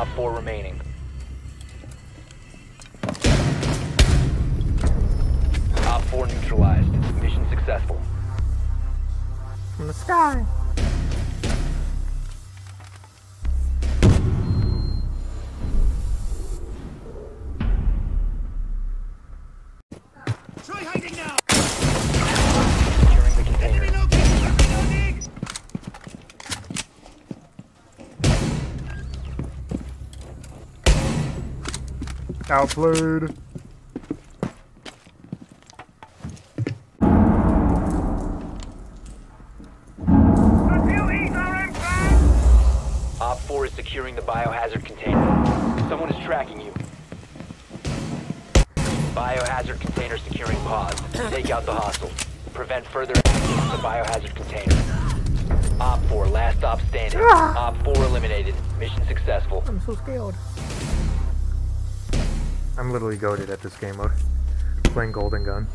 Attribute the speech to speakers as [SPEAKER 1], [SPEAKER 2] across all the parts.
[SPEAKER 1] Op 4 remaining. Op 4 neutralized. Mission successful.
[SPEAKER 2] From the sky. Outplayed.
[SPEAKER 1] Op 4 is securing the biohazard container. Someone is tracking you. Biohazard container securing pods. Take out the hostile. Prevent further access to the biohazard container. Op 4, last stop standing. Op 4 eliminated. Mission successful.
[SPEAKER 2] I'm so scared. I'm literally goaded at this game mode. Playing Golden Gun.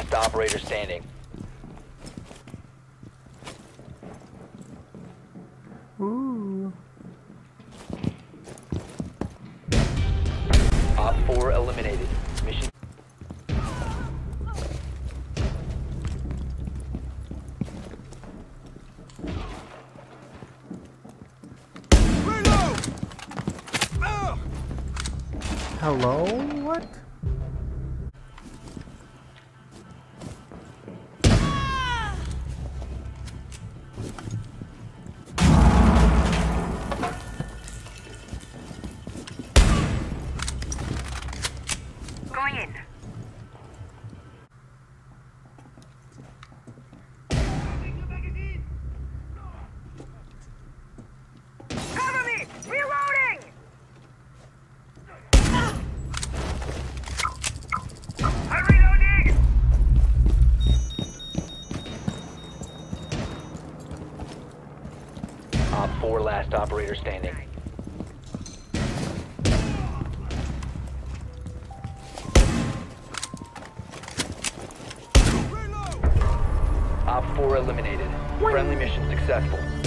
[SPEAKER 1] Last operator standing.
[SPEAKER 2] Ooh.
[SPEAKER 1] Op 4 eliminated. Mission!
[SPEAKER 2] Hello? What?
[SPEAKER 1] Operator standing. Op 4 eliminated. Friendly mission successful.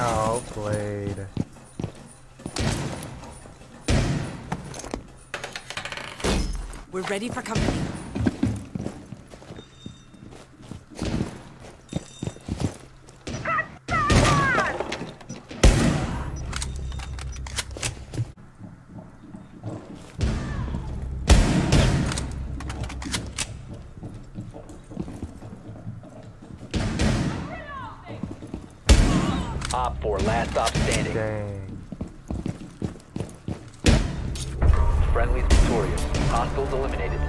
[SPEAKER 2] Outplayed.
[SPEAKER 3] We're ready for company.
[SPEAKER 1] Op 4, last stop standing.
[SPEAKER 2] Dang.
[SPEAKER 1] Friendly's victorious. Hostiles eliminated.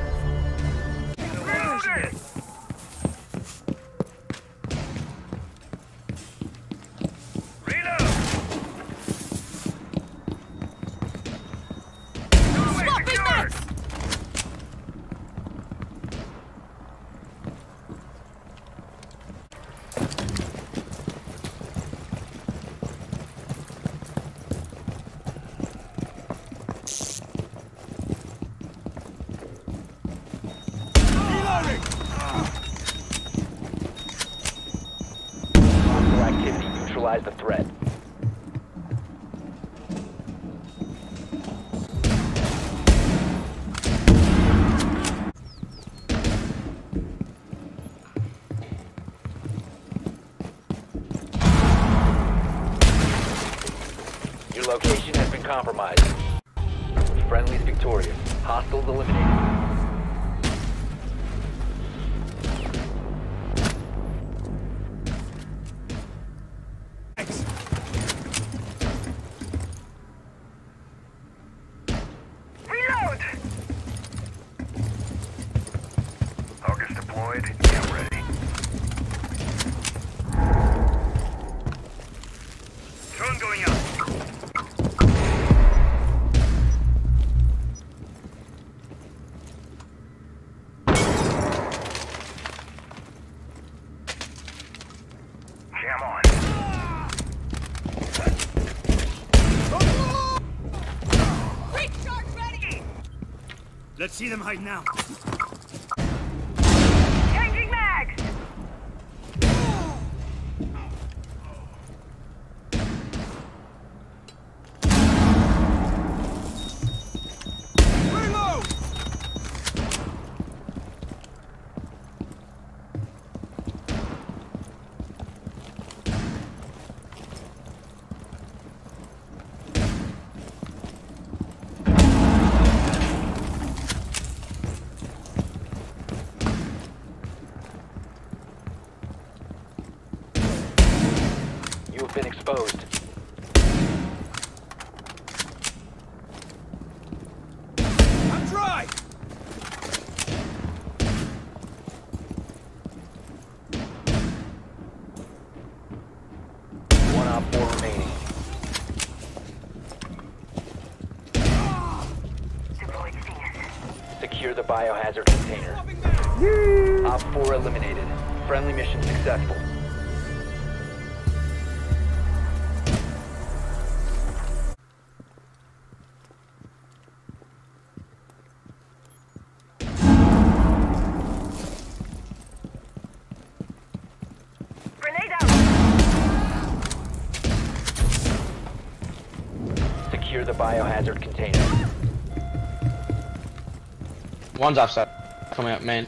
[SPEAKER 1] Compromised. Friendly's victorious. Hostiles eliminated.
[SPEAKER 4] Let's see them hide now.
[SPEAKER 1] Have been exposed.
[SPEAKER 4] I'm dry!
[SPEAKER 1] One op four remaining.
[SPEAKER 5] Deployed
[SPEAKER 1] Secure the biohazard container. Op 4 eliminated. Friendly mission successful. Biohazard container.
[SPEAKER 6] One's offset. Coming up, main.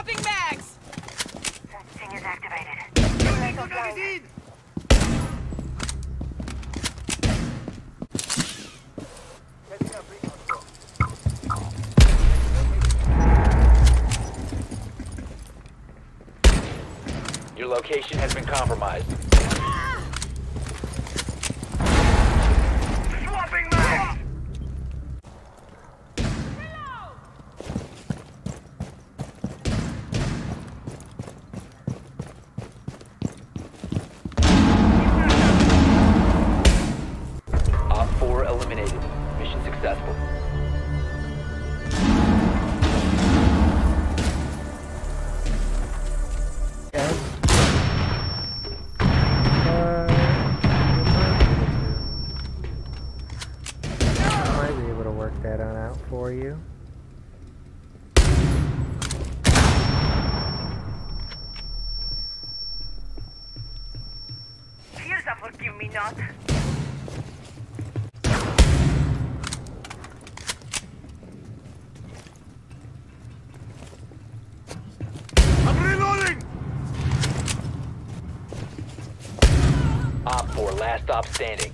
[SPEAKER 3] Swapping mags!
[SPEAKER 5] Stingers activated. Grenade
[SPEAKER 4] New magazine!
[SPEAKER 1] Your location has been compromised.
[SPEAKER 5] Swapping mags.
[SPEAKER 1] Op 4 eliminated. Mission successful.
[SPEAKER 2] Ed? Uh, I might be able to work that on out for you.
[SPEAKER 5] Here's a forgive me not.
[SPEAKER 4] I'm reloading!
[SPEAKER 1] Op 4, last stop standing.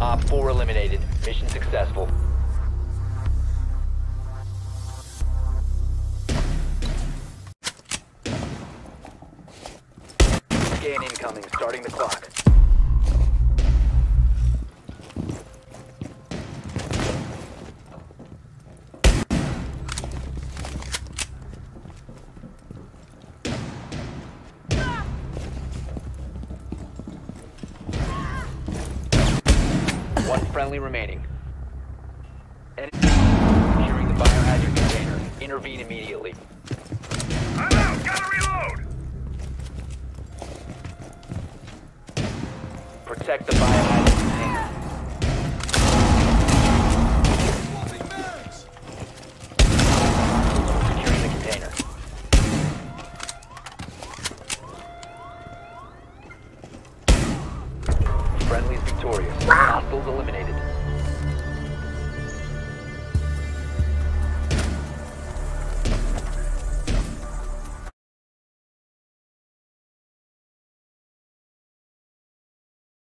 [SPEAKER 1] Op 4 eliminated. Mission successful. Scan incoming, starting the clock. Securing the biohazard container. Intervene immediately.
[SPEAKER 5] I'm out! Gotta reload!
[SPEAKER 1] Protect the biohazard container. Securing the container. Friendly's victorious. Hostiles eliminated.